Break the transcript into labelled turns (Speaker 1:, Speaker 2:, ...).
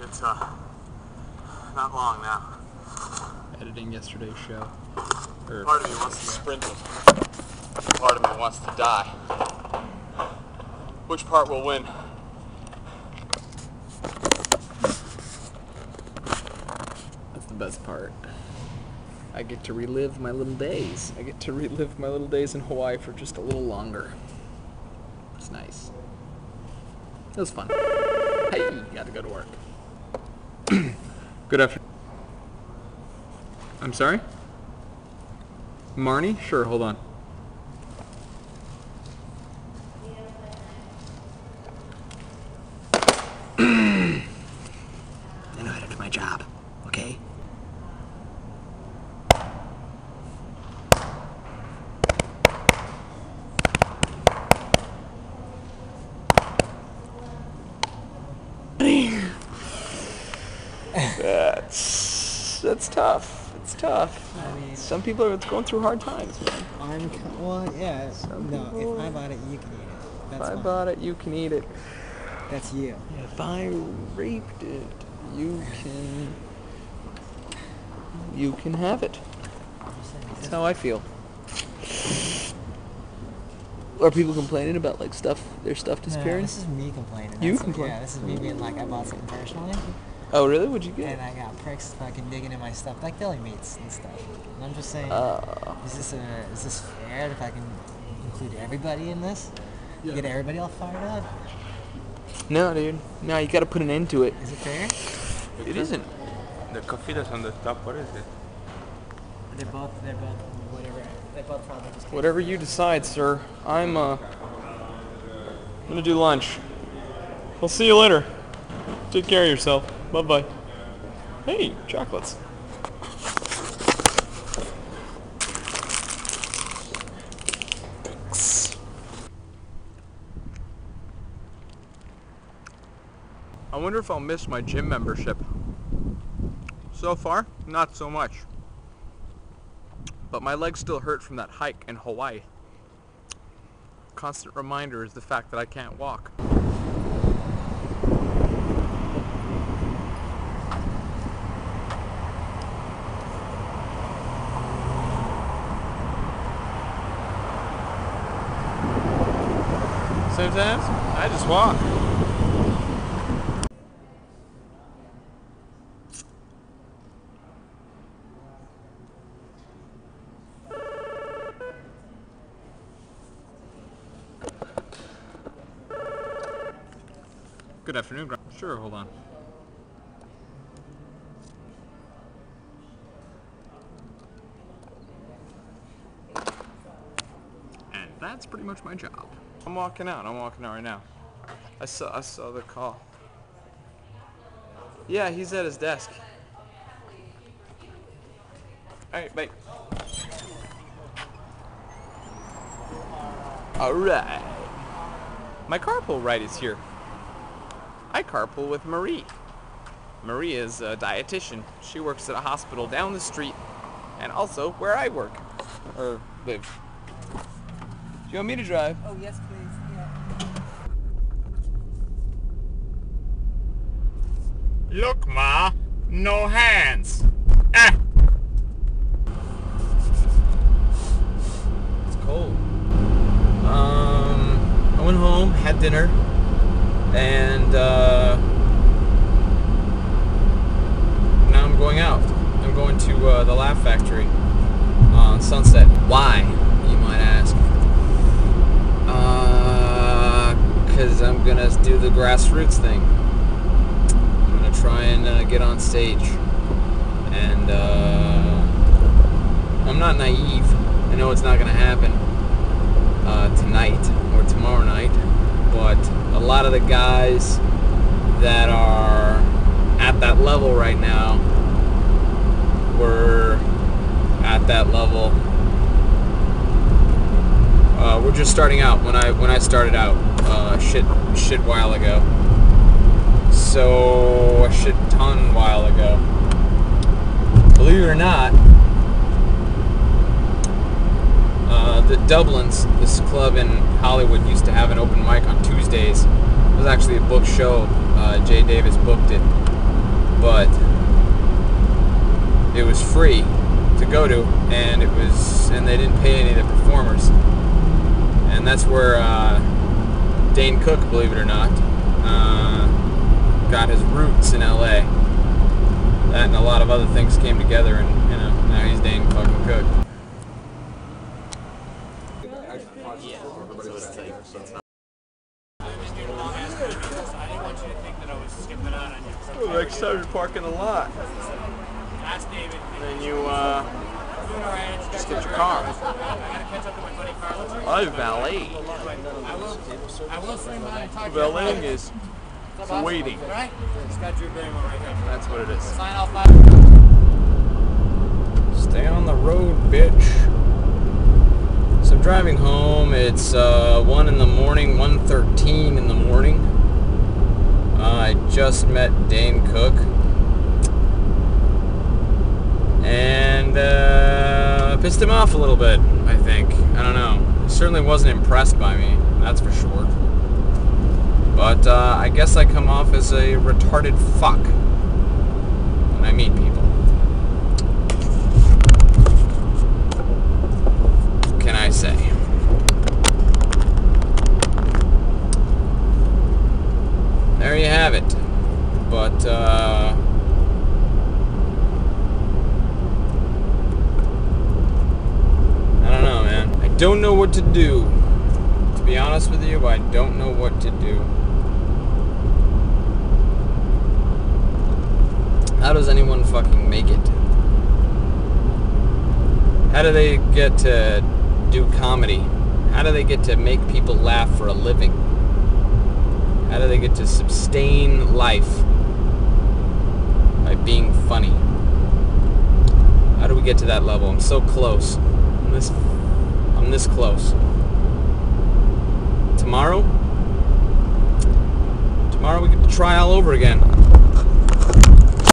Speaker 1: It's uh not long now.
Speaker 2: Editing yesterday's show. Or
Speaker 1: Part of me wants to sprint it. Part of me wants to die. Which part will win?
Speaker 2: That's the best part. I get to relive my little days. I get to relive my little days in Hawaii for just a little longer. It's nice. It was fun. Hey, got to go to work. Good afternoon. I'm sorry? Marnie? Sure, hold on. I know how to do my job, okay? That's that's tough. It's tough.
Speaker 3: I mean,
Speaker 2: Some people are going through hard times, man.
Speaker 3: I'm well, yeah.
Speaker 2: Some
Speaker 3: no,
Speaker 2: people-
Speaker 3: if I bought it, you can eat it.
Speaker 2: If
Speaker 3: That's
Speaker 2: I
Speaker 3: fine.
Speaker 2: bought it, you can eat it.
Speaker 3: That's you.
Speaker 2: If I raped it, you can you can have it. That's how I feel. Are people complaining about like stuff, their stuff
Speaker 3: No,
Speaker 2: disappearing?
Speaker 3: this is me complaining.
Speaker 2: You complain.
Speaker 3: Yeah, this is me being like I bought something personally,
Speaker 2: oh, really? What'd you get? and?
Speaker 3: I got pricks fucking digging in my stuff, like deli meats and stuff. And I'm just saying,
Speaker 2: Uh,
Speaker 3: is this a, is this fair if I can include everybody in this? Get everybody all fired up?
Speaker 2: no, dude. No, you got to put an end to it.
Speaker 3: Is it fair?
Speaker 2: It isn't.
Speaker 1: The coffee that's on the top, what is it?
Speaker 3: They're both, they're both, whatever. They're both probably just.
Speaker 2: Whatever you decide, sir. I'm uh I'm gonna do lunch. I'll see you later. Take care of yourself. Bye bye. Hey, chocolates. I wonder if I'll miss my gym membership. So far, not so much. But my legs still hurt from that hike in Hawaii. Constant reminder is the fact that I can't walk. I just walk. Good afternoon. Sure, hold on. And that's pretty much my job. I'm walking out. I'm walking out right now. I saw I saw the call. Yeah, he's at his desk. All right, bye. All right. My carpool ride is here. I carpool with Marie. Marie is a dietitian. She works at a hospital down the street and also where I work or live. Do you want me to drive?
Speaker 3: Oh yes, please.
Speaker 1: Look, Ma, no hands. Ah.
Speaker 2: It's cold. Um, I went home, had dinner, and uh, now I'm going out. I'm going to uh, the Laugh Factory on Sunset. Why, you might ask? Because I'm gonna do the grassroots thing. Try and uh, get on stage, and uh, I'm not naive. I know it's not gonna happen uh, tonight or tomorrow night, but a lot of the guys that are at that level right now were at that level. Uh, we're just starting out. When I when I started out, uh, shit shit while ago. So a shit ton while ago. Believe it or not, uh, the Dublin's, this club in Hollywood, used to have an open mic on Tuesdays. It was actually a book show. Uh, Jay Davis booked it, but it was free to go to, and it was, and they didn't pay any of the performers, and that's where uh, Dane Cook, believe it or not, uh, got his roots in L.A. That and a lot of other things came together, and you know now he's Dane fucking Cook.
Speaker 1: Next time you're parking a lot. Then you uh, just get your car. I valet. Valeting is waiting. That's what it is.
Speaker 2: Stay on the road, bitch. So I'm driving home. It's uh, one in the morning, 1:13 in the morning. Uh, I just met Dane Cook, and uh, pissed him off a little bit. I think. I don't know. He certainly wasn't impressed by me. That's for sure. But uh, I guess I come off as a retarded fuck when I meet people. What can I say? There you have it. But, uh, I don't know, man. I don't know what to do. To be honest with you, I don't know what to do. How does anyone fucking make it? How do they get to do comedy? How do they get to make people laugh for a living? How do they get to sustain life by being funny? How do we get to that level? I'm so close. I'm this I'm this close. Tomorrow? Tomorrow we get to try all over again.